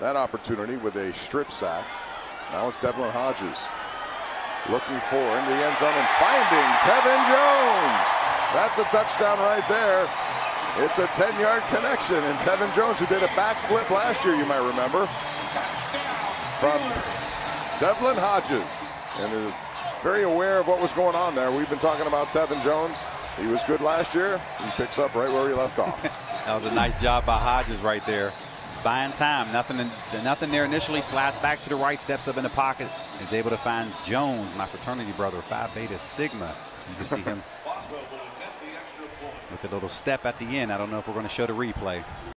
that opportunity with a strip sack. Now it's Devlin Hodges looking for in the end zone and finding Tevin Jones. That's a touchdown right there. It's a 10-yard connection, and Tevin Jones, who did a backflip last year, you might remember, from Devlin Hodges, and is very aware of what was going on there. We've been talking about Tevin Jones. He was good last year. He picks up right where he left off. that was a nice job by Hodges right there. Buying time. Nothing, in, nothing there initially. Slides back to the right, steps up in the pocket. Is able to find Jones, my fraternity brother, Phi Beta Sigma. You can see him with a little step at the end. I don't know if we're going to show the replay.